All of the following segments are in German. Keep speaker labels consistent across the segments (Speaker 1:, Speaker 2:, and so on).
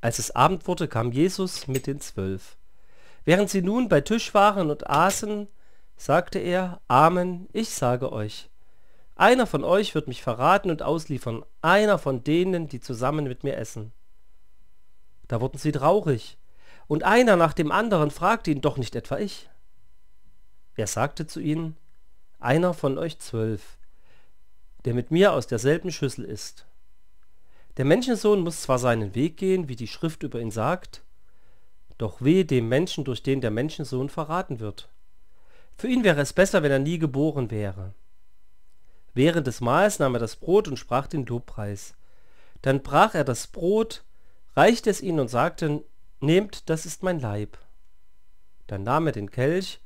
Speaker 1: Als es Abend wurde, kam Jesus mit den Zwölf. Während sie nun bei Tisch waren und aßen, sagte er, Amen, ich sage euch, einer von euch wird mich verraten und ausliefern, einer von denen, die zusammen mit mir essen. Da wurden sie traurig, und einer nach dem anderen fragte ihn, doch nicht etwa ich. Er sagte zu ihnen, einer von euch zwölf, der mit mir aus derselben Schüssel ist. Der Menschensohn muss zwar seinen Weg gehen, wie die Schrift über ihn sagt, doch weh dem Menschen, durch den der Menschensohn verraten wird. Für ihn wäre es besser, wenn er nie geboren wäre. Während des Mahls nahm er das Brot und sprach den Lobpreis. Dann brach er das Brot, reichte es ihnen und sagte, Nehmt, das ist mein Leib. Dann nahm er den Kelch,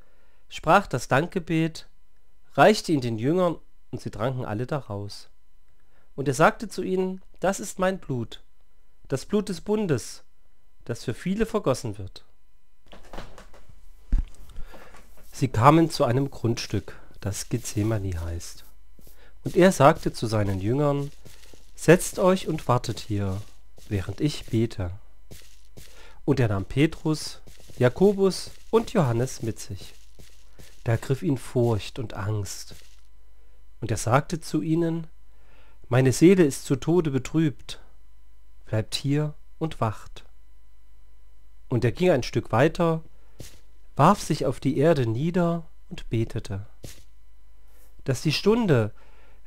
Speaker 1: sprach das Dankgebet, reichte ihn den Jüngern und sie tranken alle daraus. Und er sagte zu ihnen, das ist mein Blut, das Blut des Bundes, das für viele vergossen wird. Sie kamen zu einem Grundstück, das Gethsemane heißt. Und er sagte zu seinen Jüngern, Setzt euch und wartet hier, während ich bete. Und er nahm Petrus, Jakobus und Johannes mit sich. Da griff ihn Furcht und Angst. Und er sagte zu ihnen, Meine Seele ist zu Tode betrübt, bleibt hier und wacht. Und er ging ein Stück weiter warf sich auf die Erde nieder und betete, dass die Stunde,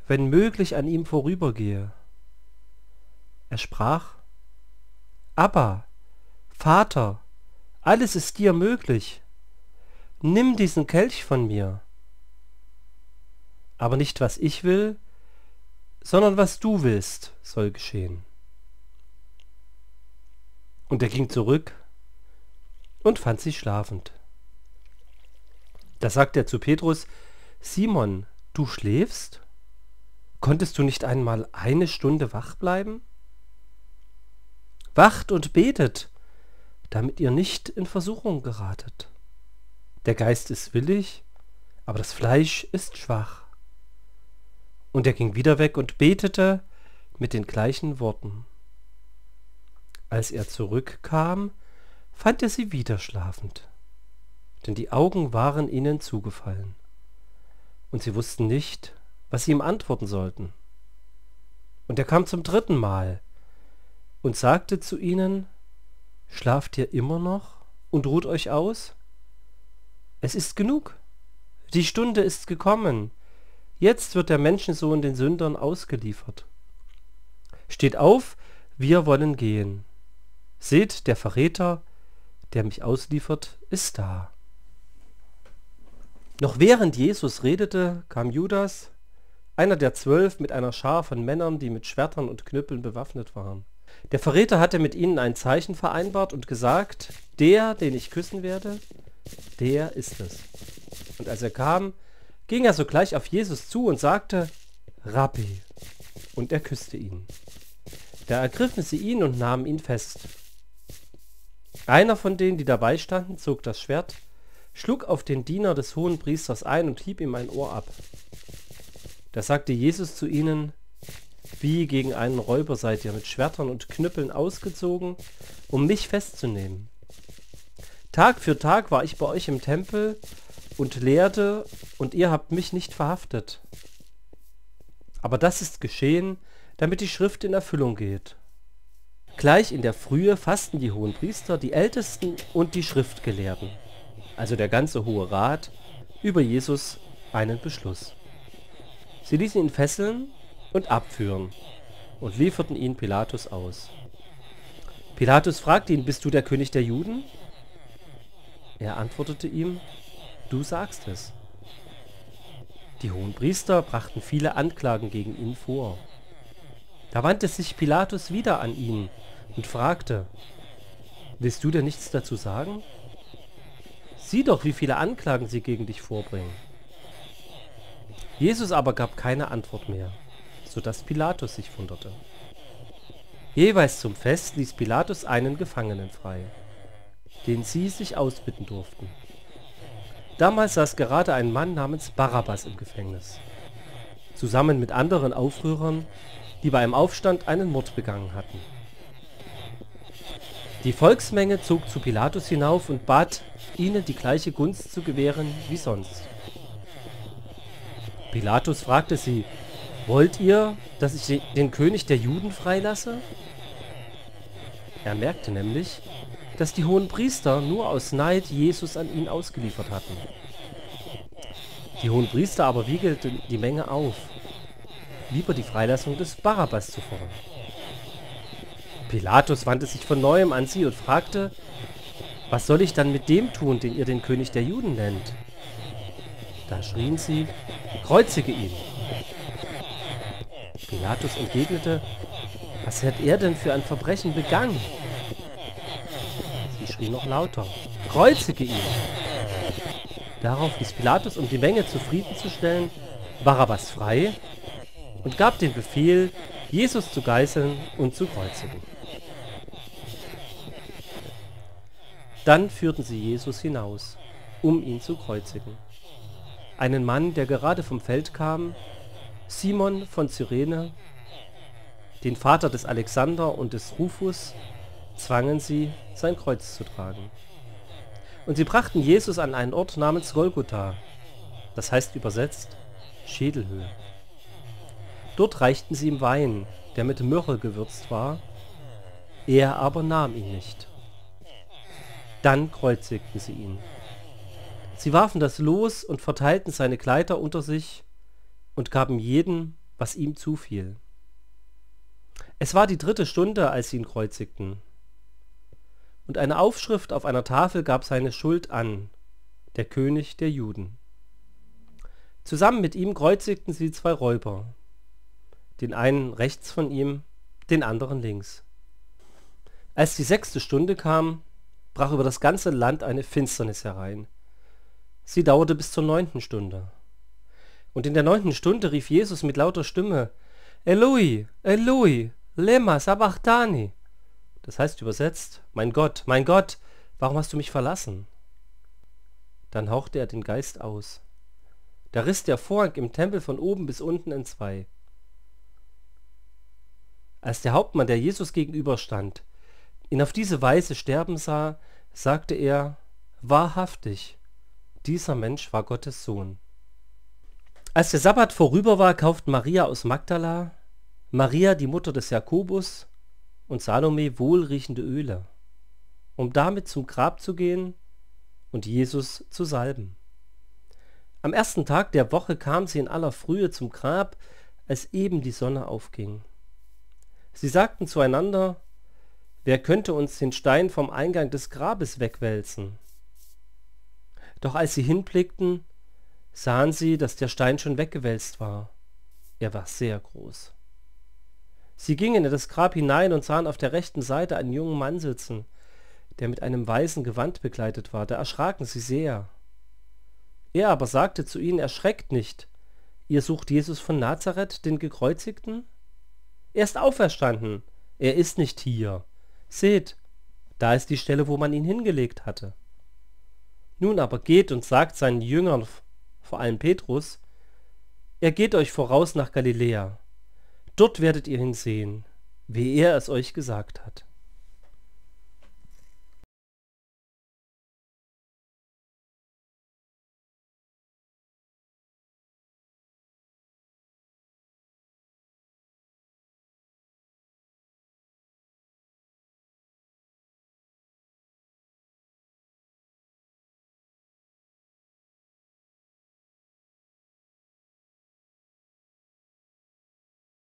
Speaker 1: wenn möglich, an ihm vorübergehe. Er sprach, Abba, Vater, alles ist dir möglich, nimm diesen Kelch von mir. Aber nicht was ich will, sondern was du willst, soll geschehen. Und er ging zurück und fand sie schlafend. Da sagt er zu Petrus, Simon, du schläfst? Konntest du nicht einmal eine Stunde wach bleiben? Wacht und betet, damit ihr nicht in Versuchung geratet. Der Geist ist willig, aber das Fleisch ist schwach. Und er ging wieder weg und betete mit den gleichen Worten. Als er zurückkam, fand er sie wieder schlafend denn die Augen waren ihnen zugefallen. Und sie wussten nicht, was sie ihm antworten sollten. Und er kam zum dritten Mal und sagte zu ihnen, Schlaft ihr immer noch und ruht euch aus? Es ist genug. Die Stunde ist gekommen. Jetzt wird der Menschensohn den Sündern ausgeliefert. Steht auf, wir wollen gehen. Seht, der Verräter, der mich ausliefert, ist da. Noch während Jesus redete, kam Judas, einer der zwölf, mit einer Schar von Männern, die mit Schwertern und Knüppeln bewaffnet waren. Der Verräter hatte mit ihnen ein Zeichen vereinbart und gesagt, der, den ich küssen werde, der ist es. Und als er kam, ging er sogleich auf Jesus zu und sagte, Rabbi, und er küsste ihn. Da ergriffen sie ihn und nahmen ihn fest. Einer von denen, die dabei standen, zog das Schwert schlug auf den Diener des Hohenpriesters ein und hieb ihm ein Ohr ab. Da sagte Jesus zu ihnen, wie gegen einen Räuber seid ihr mit Schwertern und Knüppeln ausgezogen, um mich festzunehmen. Tag für Tag war ich bei euch im Tempel und lehrte, und ihr habt mich nicht verhaftet. Aber das ist geschehen, damit die Schrift in Erfüllung geht. Gleich in der Frühe fassten die Hohenpriester, die Ältesten und die Schriftgelehrten also der ganze Hohe Rat, über Jesus einen Beschluss. Sie ließen ihn fesseln und abführen und lieferten ihn Pilatus aus. Pilatus fragte ihn, bist du der König der Juden? Er antwortete ihm, du sagst es. Die hohen Priester brachten viele Anklagen gegen ihn vor. Da wandte sich Pilatus wieder an ihn und fragte, willst du denn nichts dazu sagen? Sieh doch, wie viele Anklagen sie gegen dich vorbringen. Jesus aber gab keine Antwort mehr, so dass Pilatus sich wunderte. Jeweils zum Fest ließ Pilatus einen Gefangenen frei, den sie sich ausbitten durften. Damals saß gerade ein Mann namens Barabbas im Gefängnis, zusammen mit anderen Aufrührern, die bei einem Aufstand einen Mord begangen hatten. Die Volksmenge zog zu Pilatus hinauf und bat, ihnen die gleiche Gunst zu gewähren wie sonst. Pilatus fragte sie, wollt ihr, dass ich den König der Juden freilasse? Er merkte nämlich, dass die hohen Priester nur aus Neid Jesus an ihn ausgeliefert hatten. Die hohen Priester aber wiegelten die Menge auf, lieber die Freilassung des Barabbas zu fordern. Pilatus wandte sich von neuem an sie und fragte, was soll ich dann mit dem tun, den ihr den König der Juden nennt? Da schrien sie, kreuzige ihn. Pilatus entgegnete, was hat er denn für ein Verbrechen begangen? Schrie noch lauter, kreuzige ihn. Darauf ließ Pilatus, um die Menge zufriedenzustellen, Barabbas frei und gab den Befehl, Jesus zu geißeln und zu kreuzigen. Dann führten sie Jesus hinaus, um ihn zu kreuzigen. Einen Mann, der gerade vom Feld kam, Simon von Cyrene, den Vater des Alexander und des Rufus, zwangen sie, sein Kreuz zu tragen. Und sie brachten Jesus an einen Ort namens Golgotha, das heißt übersetzt Schädelhöhe. Dort reichten sie ihm Wein, der mit Myrrhe gewürzt war, er aber nahm ihn nicht. Dann kreuzigten sie ihn. Sie warfen das Los und verteilten seine Kleider unter sich und gaben jedem, was ihm zufiel. Es war die dritte Stunde, als sie ihn kreuzigten. Und eine Aufschrift auf einer Tafel gab seine Schuld an, der König der Juden. Zusammen mit ihm kreuzigten sie zwei Räuber, den einen rechts von ihm, den anderen links. Als die sechste Stunde kam, brach über das ganze Land eine Finsternis herein. Sie dauerte bis zur neunten Stunde. Und in der neunten Stunde rief Jesus mit lauter Stimme, Eloi, Eloi, lema sabachthani. Das heißt übersetzt, mein Gott, mein Gott, warum hast du mich verlassen? Dann hauchte er den Geist aus. Da riss der Vorhang im Tempel von oben bis unten entzwei. Als der Hauptmann, der Jesus gegenüberstand, ihn auf diese Weise sterben sah, sagte er, wahrhaftig, dieser Mensch war Gottes Sohn. Als der Sabbat vorüber war, kauften Maria aus Magdala, Maria die Mutter des Jakobus und Salome wohlriechende Öle, um damit zum Grab zu gehen und Jesus zu salben. Am ersten Tag der Woche kam sie in aller Frühe zum Grab, als eben die Sonne aufging. Sie sagten zueinander, Wer könnte uns den Stein vom Eingang des Grabes wegwälzen? Doch als sie hinblickten, sahen sie, dass der Stein schon weggewälzt war. Er war sehr groß. Sie gingen in das Grab hinein und sahen auf der rechten Seite einen jungen Mann sitzen, der mit einem weißen Gewand bekleidet war. Da erschraken sie sehr. Er aber sagte zu ihnen, erschreckt nicht. Ihr sucht Jesus von Nazareth, den Gekreuzigten? Er ist auferstanden. Er ist nicht hier. Seht, da ist die Stelle, wo man ihn hingelegt hatte. Nun aber geht und sagt seinen Jüngern, vor allem Petrus, er geht euch voraus nach Galiläa. Dort werdet ihr ihn sehen, wie er es euch gesagt hat.